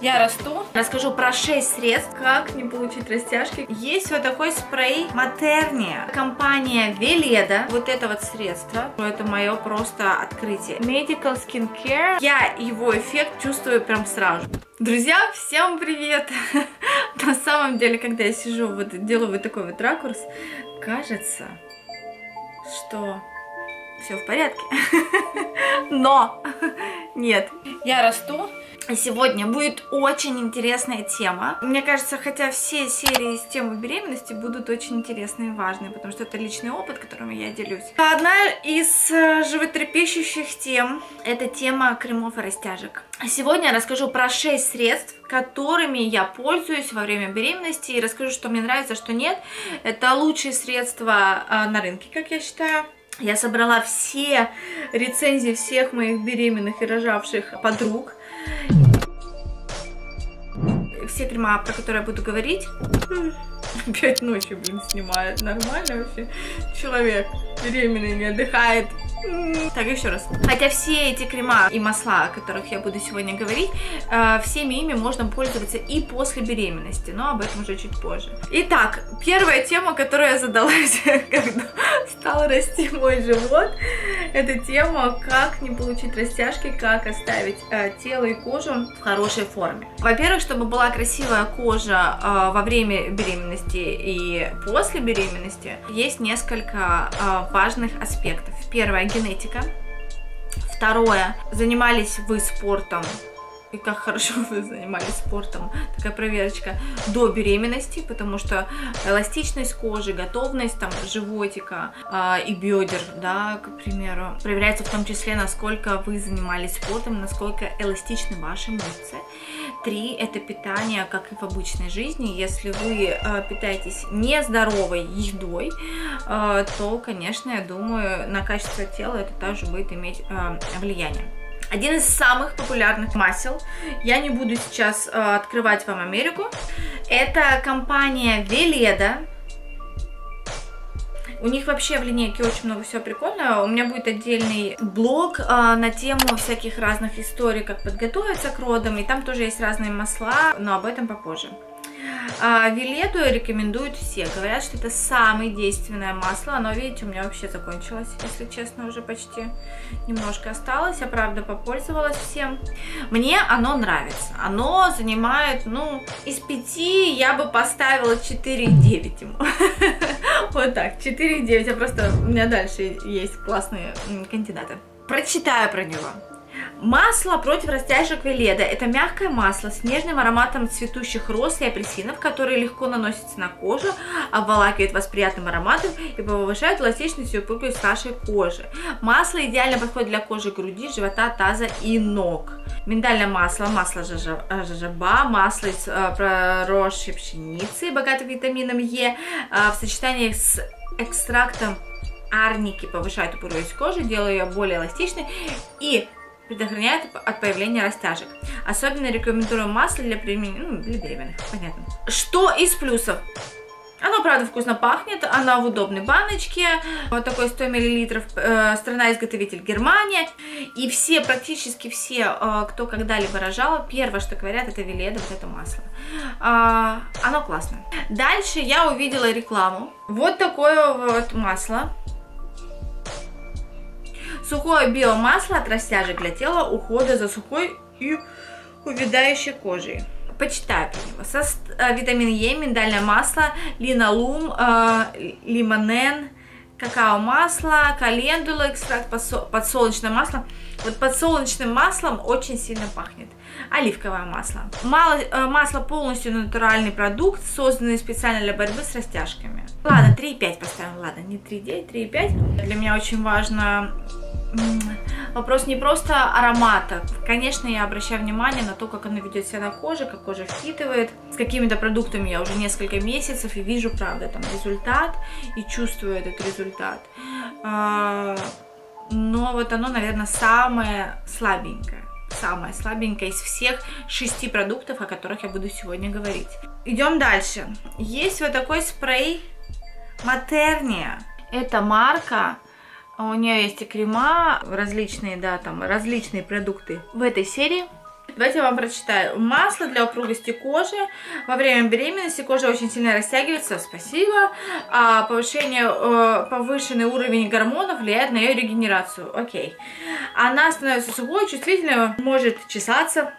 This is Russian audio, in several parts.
Я расту. Расскажу про 6 средств, как не получить растяжки. Есть вот такой спрей Матерния. Компания Веледа. Вот это вот средство. Это мое просто открытие. Medical Skin Care. Я его эффект чувствую прям сразу. Друзья, всем привет! На самом деле, когда я сижу, вот делаю вот такой вот ракурс, кажется, что все в порядке. Но нет, я расту. Сегодня будет очень интересная тема. Мне кажется, хотя все серии с темы беременности будут очень интересные и важные, потому что это личный опыт, которым я делюсь. Одна из э, животрепещущих тем – это тема кремов и растяжек. Сегодня я расскажу про 6 средств, которыми я пользуюсь во время беременности и расскажу, что мне нравится, что нет. Это лучшие средства э, на рынке, как я считаю. Я собрала все рецензии всех моих беременных и рожавших подруг. Все крема, про которые я буду говорить, пять ночи, блин, снимает. Нормально вообще? Человек беременный не отдыхает. Так, еще раз. Хотя все эти крема и масла, о которых я буду сегодня говорить, э, всеми ими можно пользоваться и после беременности, но об этом уже чуть позже. Итак, первая тема, которую я задалась, когда стал расти мой живот, это тема, как не получить растяжки, как оставить э, тело и кожу в хорошей форме. Во-первых, чтобы была красивая кожа э, во время беременности и после беременности, есть несколько важных аспектов. Первое генетика. Второе, занимались вы спортом и как хорошо вы занимались спортом, такая проверочка, до беременности, потому что эластичность кожи, готовность там животика э, и бедер, да, к примеру, проверяется в том числе, насколько вы занимались спортом, насколько эластичны ваши мышцы. Три – это питание, как и в обычной жизни. Если вы э, питаетесь нездоровой едой, э, то, конечно, я думаю, на качество тела это также будет иметь э, влияние. Один из самых популярных масел, я не буду сейчас э, открывать вам Америку, это компания Веледа. У них вообще в линейке очень много всего прикольного. У меня будет отдельный блог э, на тему всяких разных историй, как подготовиться к родам. И там тоже есть разные масла, но об этом попозже. А, Вилету рекомендуют все. Говорят, что это самое действенное масло. Оно, видите, у меня вообще закончилось, если честно, уже почти немножко осталось. Я, правда, попользовалась всем. Мне оно нравится. Оно занимает, ну, из 5 я бы поставила 4,9 ему. Вот так, 4,9. Я просто, у меня дальше есть классные кандидаты. Прочитаю про него. Масло против растяжек Веледа. Это мягкое масло с нежным ароматом цветущих роз и апельсинов, которое легко наносится на кожу, обволакивает вас приятным ароматом и повышает эластичность и упругость вашей кожи. Масло идеально подходит для кожи груди, живота, таза и ног. Миндальное масло, масло жажаба, масло из э, проросшей пшеницы, богатое витамином Е, э, в сочетании с экстрактом арники повышает упругость кожи, делая ее более эластичной и предохраняет от появления растяжек. Особенно рекомендую масло для, применения, ну, для беременных, понятно. Что из плюсов? Оно, правда, вкусно пахнет, оно в удобной баночке, вот такой 100 мл, э, страна-изготовитель Германия. И все, практически все, э, кто когда-либо рожал, первое, что говорят, это Веледа, вот это масло. Э, оно классное. Дальше я увидела рекламу. Вот такое вот масло. Сухое биомасло от растяжек для тела, ухода за сухой и увядающей кожей. Почитаю про. Со, э, витамин Е, миндальное масло, линолум, э, лимонен, какао-масло, календула, экстракт подсолнечное масло. Вот подсолнечным маслом очень сильно пахнет. Оливковое масло. Мало, э, масло полностью натуральный продукт, созданный специально для борьбы с растяжками. Ладно, 3,5 поставим. Ладно, не 3,9, 3,5. Для меня очень важно вопрос не просто аромата. Конечно, я обращаю внимание на то, как оно ведет себя на коже, как кожа впитывает. С какими-то продуктами я уже несколько месяцев и вижу, правда, там результат и чувствую этот результат. А, но вот оно, наверное, самое слабенькое. Самое слабенькое из всех шести продуктов, о которых я буду сегодня говорить. Идем дальше. Есть вот такой спрей Матерния. Это марка у нее есть и крема, различные, да, там, различные продукты в этой серии. Давайте я вам прочитаю. Масло для упругости кожи. Во время беременности кожа очень сильно растягивается. Спасибо. А повышение, э, повышенный уровень гормонов влияет на ее регенерацию. Окей. Она становится сухой, чувствительной, может чесаться.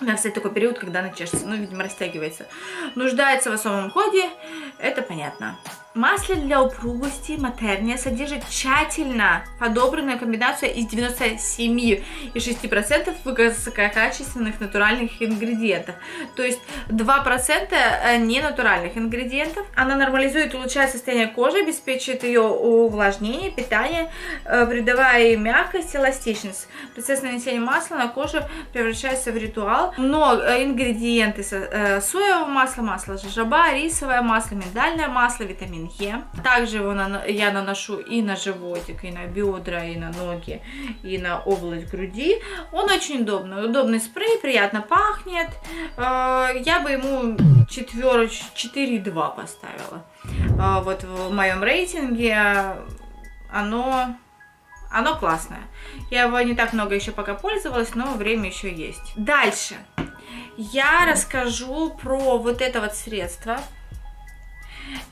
Да, кстати, такой период, когда она чешется, ну, видимо, растягивается. Нуждается в особом уходе, это понятно. Масло для упругости Матерния содержит тщательно подобранную комбинацию из 97,6% высококачественных натуральных ингредиентов. То есть 2% э, ненатуральных ингредиентов. Она нормализует и улучшает состояние кожи, обеспечивает ее увлажнение, питание, э, придавая ей мягкость и эластичность. Процесс нанесения масла на кожу превращается в ритуал. Но э, ингредиенты соевого масла, масло жожоба, рисовое масло, миндальное масло, витамин витамин Е. Также его я наношу и на животик, и на бедра, и на ноги, и на область груди. Он очень удобный. Удобный спрей, приятно пахнет. Э, я бы ему 4,2 поставила. Э, вот в моем рейтинге оно оно классное. Я его не так много еще пока пользовалась, но время еще есть. Дальше. Я расскажу про вот это вот средство.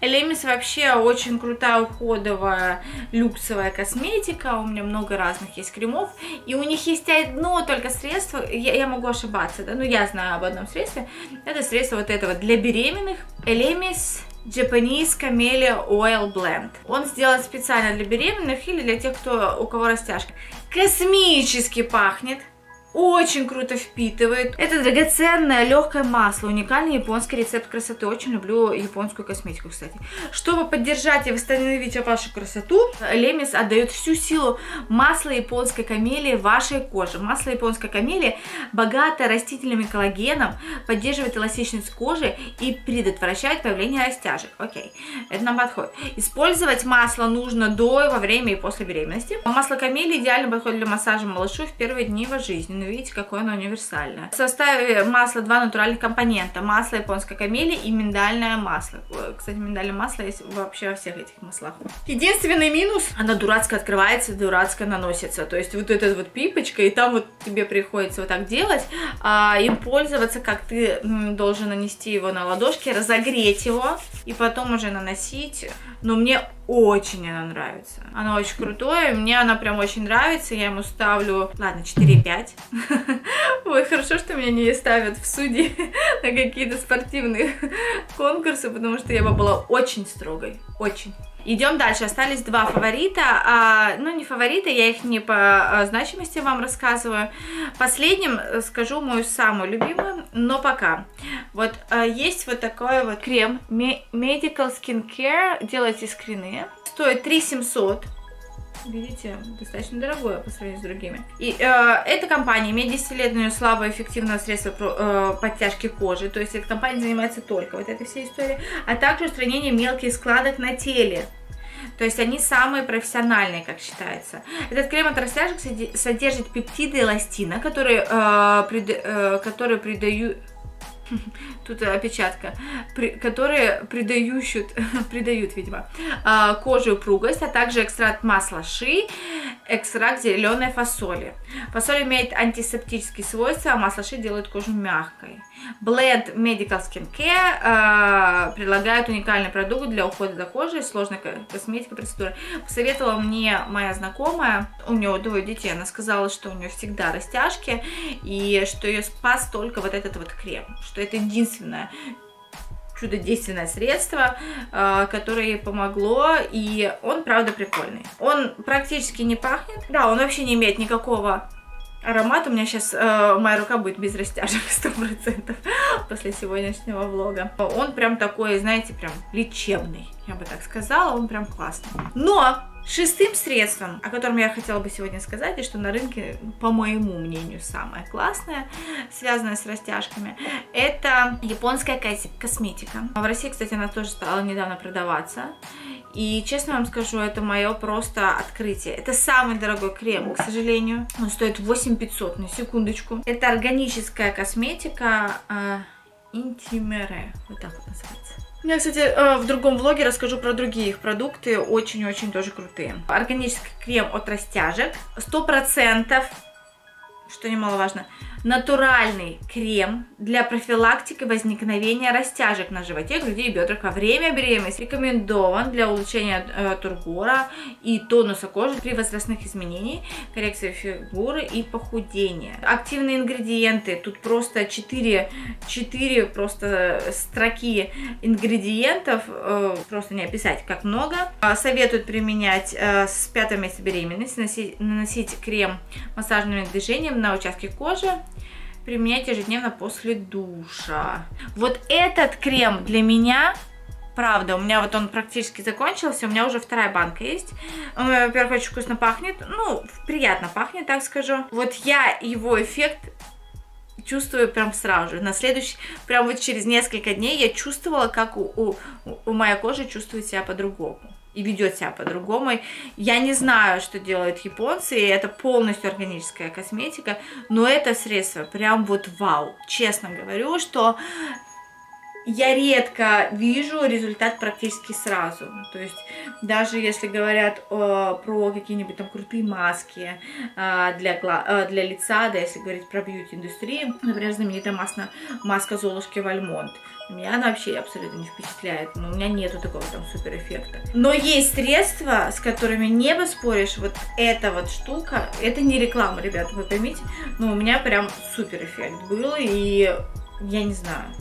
Элемис вообще очень крутая уходовая люксовая косметика. У меня много разных есть кремов. И у них есть одно только средство. Я, я могу ошибаться, да, но я знаю об одном средстве. Это средство вот этого для беременных. Элемис Japanese Camellia Oil Blend. Он сделан специально для беременных или для тех, кто, у кого растяжка. Космически пахнет очень круто впитывает. Это драгоценное легкое масло, уникальный японский рецепт красоты. Очень люблю японскую косметику, кстати. Чтобы поддержать и восстановить вашу красоту, Лемис отдает всю силу масла японской камелии вашей коже. Масло японской камелии богато растительным коллагеном, поддерживает эластичность кожи и предотвращает появление растяжек. Окей, это нам подходит. Использовать масло нужно до, во время и после беременности. Масло камелии идеально подходит для массажа малышу в первые дни его жизни но видите, какое оно универсальное. В составе масла два натуральных компонента. Масло японской камели и миндальное масло. Кстати, миндальное масло есть вообще во всех этих маслах. Единственный минус, она дурацко открывается, дурацко наносится. То есть вот эта вот пипочка, и там вот тебе приходится вот так делать. А, им пользоваться, как ты должен нанести его на ладошки, разогреть его, и потом уже наносить. Но мне очень она нравится. Она очень крутое, мне она прям очень нравится, я ему ставлю, ладно, 4-5. Ой, хорошо, что меня не ставят в суде на какие-то спортивные конкурсы, потому что я бы была очень строгой, очень. Идем дальше. Остались два фаворита. А, ну, не фавориты, я их не по а, значимости вам рассказываю. Последним э, скажу мою самую любимую, но пока. Вот а, есть вот такой вот крем Medical Skin Care. Делайте скрины. Стоит 3 700 видите, достаточно дорогое по сравнению с другими. И э, эта компания имеет 10-летнюю славу эффективного средства э, подтяжки кожи, то есть эта компания занимается только вот этой всей историей, а также устранение мелких складок на теле. То есть они самые профессиональные, как считается. Этот крем от растяжек содержит пептиды эластина, которые, э, прид, э, которые придают тут опечатка, при, которые придающут, придают, видимо, а, коже упругость, а также экстракт масла ши, экстракт зеленой фасоли. Фасоль имеет антисептические свойства, а масло ши делает кожу мягкой. Blend Medical Skin Care э, предлагает уникальный продукт для ухода за кожей, сложной косметикой процедуры. Посоветовала мне моя знакомая, у нее двое детей, она сказала, что у нее всегда растяжки, и что ее спас только вот этот вот крем, что это единственное чудодейственное средство, э, которое помогло, и он, правда, прикольный. Он практически не пахнет, да, он вообще не имеет никакого аромат. У меня сейчас э, моя рука будет без растяжек 100% после сегодняшнего влога. Он прям такой, знаете, прям лечебный, я бы так сказала. Он прям классный. Но шестым средством, о котором я хотела бы сегодня сказать, и что на рынке, по моему мнению, самое классное, связанное с растяжками, это японская косметика. В России, кстати, она тоже стала недавно продаваться. И честно вам скажу, это мое просто открытие. Это самый дорогой крем, к сожалению. Он стоит 8500 на секундочку. Это органическая косметика э, Intimere. Вот так вот называется. Я, кстати, э, в другом влоге расскажу про другие их продукты, очень-очень тоже крутые. Органический крем от растяжек, 100%, что немаловажно, натуральный крем для профилактики возникновения растяжек на животе, груди и бедрах во время беременности. Рекомендован для улучшения э, тургора и тонуса кожи при возрастных изменениях, коррекции фигуры и похудения. Активные ингредиенты. Тут просто 4, 4 просто строки ингредиентов, э, просто не описать как много. Советуют применять э, с пятого месяца беременности, носить, наносить крем массажными движением на участке кожи применять ежедневно после душа. Вот этот крем для меня Правда, у меня вот он практически закончился, у меня уже вторая банка есть. Он, во-первых, очень вкусно пахнет, ну, приятно пахнет, так скажу. Вот я его эффект чувствую прям сразу же. На следующий, прям вот через несколько дней я чувствовала, как у, у, у моя кожа чувствует себя по-другому и ведет себя по-другому. Я не знаю, что делают японцы, и это полностью органическая косметика, но это средство прям вот вау. Честно говорю, что я редко вижу результат практически сразу. То есть даже если говорят о, про какие-нибудь там крутые маски а, для, а, для лица, да, если говорить про бьюти-индустрию, например, знаменитая маска, маска Золушки Вальмонт. Меня она вообще абсолютно не впечатляет, но у меня нету такого там супер эффекта. Но есть средства, с которыми не поспоришь, вот эта вот штука, это не реклама, ребята, вы поймите, но у меня прям супер эффект был, и я не знаю,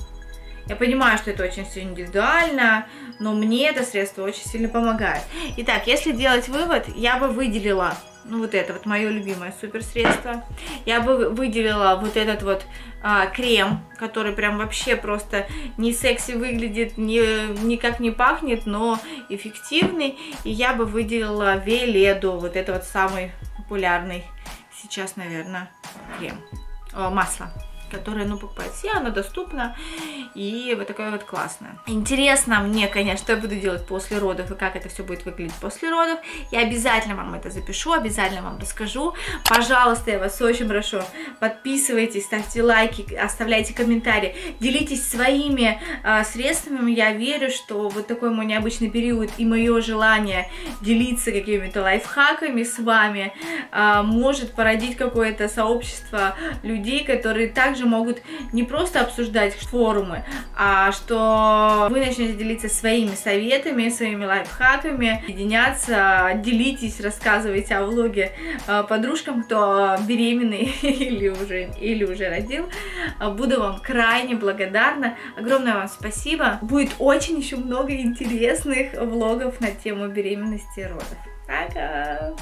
я понимаю, что это очень все индивидуально, но мне это средство очень сильно помогает. Итак, если делать вывод, я бы выделила, ну вот это вот мое любимое супер средство. Я бы выделила вот этот вот а, крем, который прям вообще просто не секси выглядит, не, никак не пахнет, но эффективный. И я бы выделила Веледу, вот это вот самый популярный сейчас, наверное, крем, о, масло которая, ну, покупает все, она доступна, и вот такая вот классная. Интересно мне, конечно, что я буду делать после родов, и как это все будет выглядеть после родов. Я обязательно вам это запишу, обязательно вам расскажу. Пожалуйста, я вас очень прошу, подписывайтесь, ставьте лайки, оставляйте комментарии, делитесь своими э, средствами. Я верю, что вот такой мой необычный период и мое желание делиться какими-то лайфхаками с вами э, может породить какое-то сообщество людей, которые также также могут не просто обсуждать форумы, а что вы начнете делиться своими советами, своими лайфхаками, объединяться, делитесь, рассказывайте о влоге э, подружкам, кто беременный или уже, или уже родил. Буду вам крайне благодарна. Огромное вам спасибо. Будет очень еще много интересных влогов на тему беременности и родов. Пока!